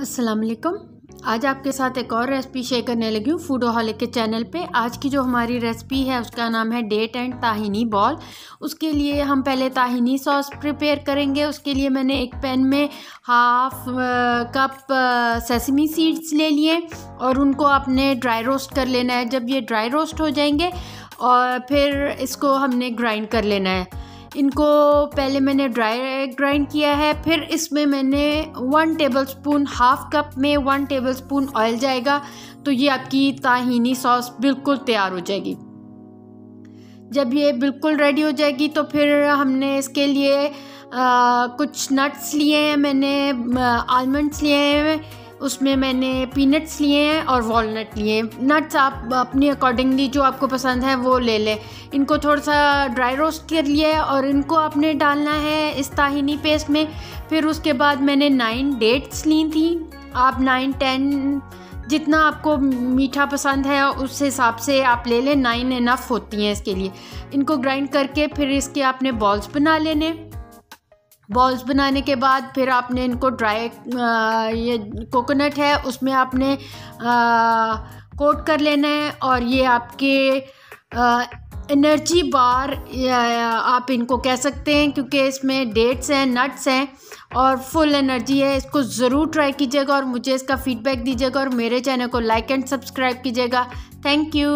अस्सलाम वालेकुम आज आपके साथ एक और रेसिपी शेयर करने लगी हूँ फूडोहॉलिक के चैनल पे। आज की जो हमारी रेसिपी है, उसका नाम है डेट एंड ताहिनी बॉल उसके लिए हम पहले ताहिनी सॉस प्रिपेयर करेंगे। उसके लिए मैंने एक पैन में हाफ़ कप सेसमी सीड्स ले लिए और उनको आपने ड्राई रोस्ट कर लेना है। जब ये ड्राई रोस्ट हो जाएँगे, और फिर इसको हमने ग्राइंड कर लेना है। इनको पहले मैंने ड्राई ग्राइंड किया है फिर इसमें मैंने one tablespoon half cup में वन टेबल स्पून ऑयल जाएगा तो ये आपकी ताहीनी सॉस बिल्कुल तैयार हो जाएगी। जब ये बिल्कुल रेडी हो जाएगी तो फिर हमने इसके लिए आ, कुछ नट्स लिए हैं मैंने आलमंड्स लिए हैं उसमें मैंने पीनट्स लिए हैं और वॉलनट लिए नट्स आप अपने अकॉर्डिंगली जो आपको पसंद है वो ले लें। इनको थोड़ा सा ड्राई रोस्ट कर लिया है और इनको आपने डालना है इस ताहिनी पेस्ट में। फिर उसके बाद मैंने नाइन डेट्स ली थी। आप नाइन टेन जितना आपको मीठा पसंद है उस हिसाब से आप ले लें। नाइन इनफ होती हैं इसके लिए। इनको ग्राइंड करके फिर इसके आपने बॉल्स बना लेने। बॉल्स बनाने के बाद फिर आपने इनको ड्राई ये कोकोनट है, उसमें आपने कोट कर लेना है और ये आपके एनर्जी बार आप इनको कह सकते हैं क्योंकि इसमें डेट्स हैं नट्स हैं और फुल एनर्जी है। इसको ज़रूर ट्राई कीजिएगा और मुझे इसका फीडबैक दीजिएगा और मेरे चैनल को लाइक एंड सब्सक्राइब कीजिएगा। Thank you